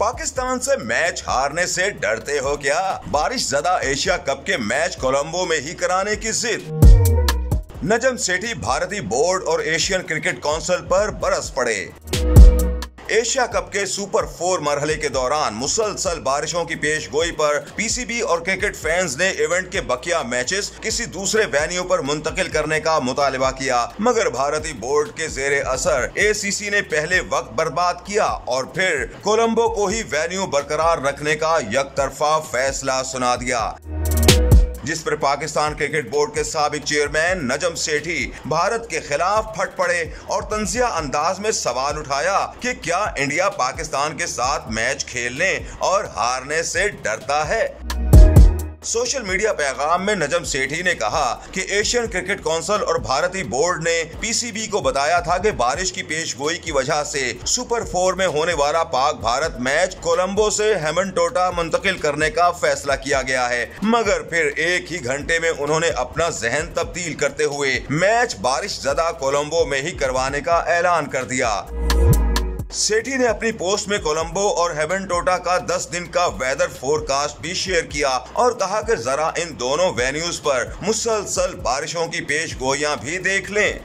पाकिस्तान से मैच हारने से डरते हो क्या? बारिश ज़्यादा एशिया कप के मैच कोलंबो में ही कराने की जिद। नजम सेठी भारतीय बोर्ड और एशियन क्रिकेट काउंसिल पर बरस पड़े। एशिया कप के सुपर फोर मरहले के दौरान मुसलसल बारिशों की पेश गोई पर पीसीबी और क्रिकेट फैंस ने इवेंट के बकिया मैचेस किसी दूसरे वेन्यू पर मुंतकिल करने का मुतालबा किया। मगर भारतीय बोर्ड के जेर असर एसीसी ने पहले वक्त बर्बाद किया और फिर कोलंबो को ही वेन्यू बरकरार रखने का यक तरफा फैसला सुना दिया। जिस पर पाकिस्तान क्रिकेट बोर्ड के सबक चेयरमैन नजम सेठी भारत के खिलाफ फट पड़े और तंजिया अंदाज में सवाल उठाया कि क्या इंडिया पाकिस्तान के साथ मैच खेलने और हारने से डरता है। सोशल मीडिया पैगाम में नजम सेठी ने कहा कि एशियन क्रिकेट काउंसिल और भारतीय बोर्ड ने पीसीबी को बताया था कि बारिश की पेश गोई की वजह से सुपर फोर में होने वाला पाक भारत मैच कोलंबो से हेमन टोटा मुंतकिल करने का फैसला किया गया है। मगर फिर एक ही घंटे में उन्होंने अपना जहन तब्दील करते हुए मैच बारिश ज़्यादा कोलंबो में ही करवाने का ऐलान कर दिया। सेठी ने अपनी पोस्ट में कोलंबो और हेवन टोटा का 10 दिन का वेदर फोरकास्ट भी शेयर किया और कहा कि जरा इन दोनों वेन्यूज पर मुसलसल बारिशों की पेश गोइयाँ भी देख लें।